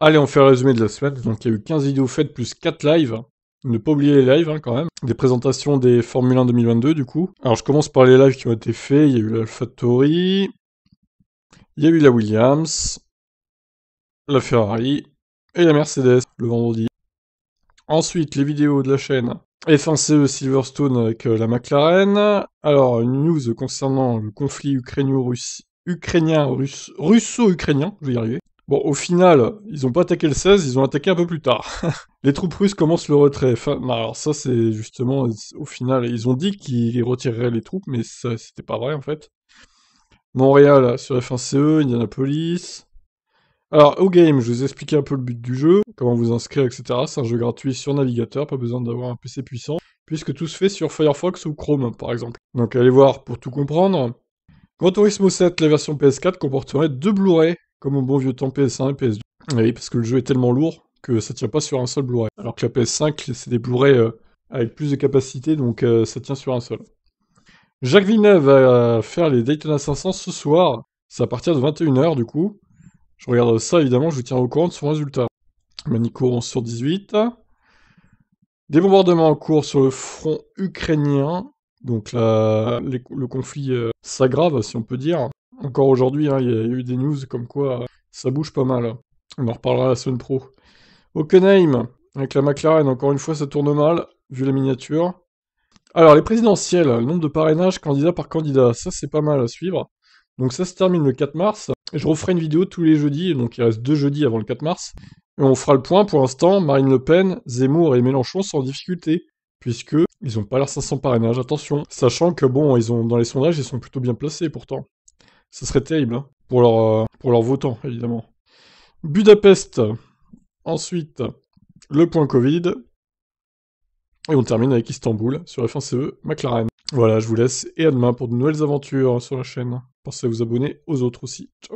Allez, on fait le résumé de la semaine. Donc, il y a eu 15 vidéos faites plus 4 lives. Ne pas oublier les lives hein, quand même. Des présentations des Formule 1 2022 du coup. Alors je commence par les lives qui ont été faits. Il y a eu l'AlphaTauri, il y a eu la Williams, la Ferrari et la Mercedes le vendredi. Ensuite, les vidéos de la chaîne F1CE Silverstone avec euh, la McLaren. Alors, une news concernant le conflit ukrainien, russo-ukrainien, je vais y arriver. Bon, au final, ils ont pas attaqué le 16, ils ont attaqué un peu plus tard. les troupes russes commencent le retrait. Enfin, alors ça, c'est justement, au final, ils ont dit qu'ils retireraient les troupes, mais ça, c'était pas vrai en fait. Montréal sur F1CE, Indianapolis. Alors, au game, je vous ai expliqué un peu le but du jeu, comment vous inscrire, etc. C'est un jeu gratuit sur navigateur, pas besoin d'avoir un PC puissant, puisque tout se fait sur Firefox ou Chrome, par exemple. Donc allez voir pour tout comprendre. Gran Turismo 7, la version PS4, comporterait deux Blu-ray comme au bon vieux temps PS1 et PS2. Oui, parce que le jeu est tellement lourd que ça tient pas sur un seul Blu-ray. Alors que la PS5, c'est des Blu-ray euh, avec plus de capacité, donc euh, ça tient sur un seul. Jacques Villeneuve va faire les Daytona 500 ce soir. C'est à partir de 21h du coup. Je regarde ça évidemment, je vous tiens au courant de son résultat. Manico 11 sur 18. Des bombardements en cours sur le front ukrainien. Donc le conflit euh, s'aggrave, si on peut dire. Encore aujourd'hui, hein, il y a eu des news comme quoi ça bouge pas mal. On en reparlera la semaine pro. Hockenheim, avec la McLaren, encore une fois, ça tourne mal, vu la miniature. Alors, les présidentielles, le nombre de parrainages candidat par candidat, ça c'est pas mal à suivre. Donc ça se termine le 4 mars. Je referai une vidéo tous les jeudis, donc il reste deux jeudis avant le 4 mars. Et on fera le point. Pour l'instant, Marine Le Pen, Zemmour et Mélenchon sont en difficulté, puisque ils ont pas leurs 500 parrainages. Attention, sachant que bon, ils ont dans les sondages, ils sont plutôt bien placés pourtant. Ce serait terrible, hein, pour leurs euh, pour leur votants, évidemment. Budapest, ensuite, le point Covid, et on termine avec Istanbul sur F1CE McLaren. Voilà, je vous laisse, et à demain pour de nouvelles aventures sur la chaîne. Pensez à vous abonner aux autres aussi. Ciao